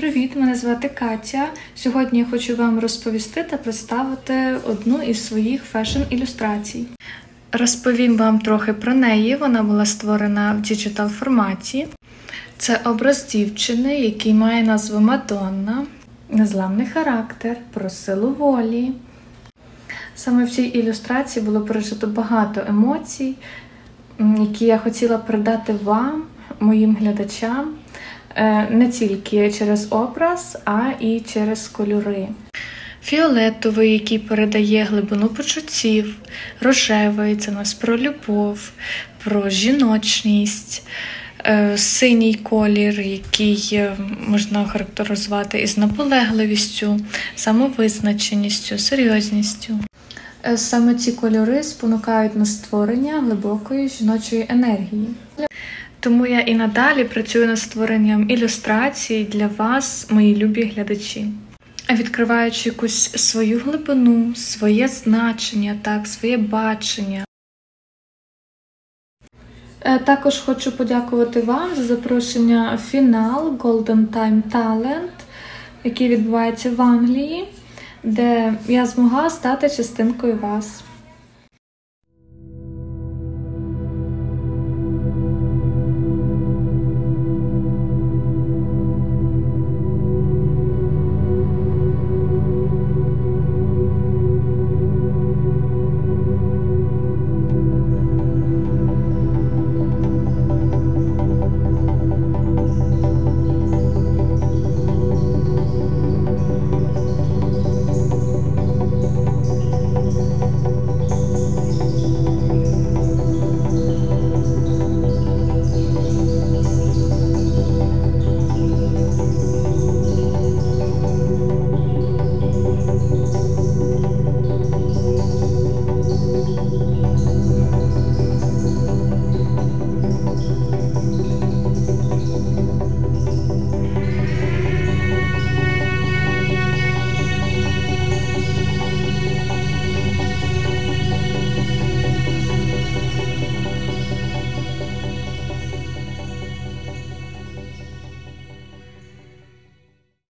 привіт! Мене звати Катя. Сьогодні я хочу вам розповісти та представити одну із своїх фешн-ілюстрацій. Розповім вам трохи про неї. Вона була створена в діджитал форматі. Це образ дівчини, який має назву Мадонна, незламний характер, про силу волі. Саме в цій ілюстрації було пережито багато емоцій, які я хотіла передати вам, моїм глядачам. Е, не тільки через образ, а і через кольори. Фіолетовий, який передає глибину почуттів, рожевий це нас про любов, про жіночність, е, синій колір, який е, можна характеризувати із наполегливістю, самовизначеністю, серйозністю. Саме ці кольори спонукають на створення глибокої жіночої енергії. Тому я і надалі працюю над створенням ілюстрацій для вас, мої любі глядачі. Відкриваючи якусь свою глибину, своє значення, так, своє бачення. Е, також хочу подякувати вам за запрошення в фінал Golden Time Talent, який відбувається в Англії, де я змогла стати частинкою вас.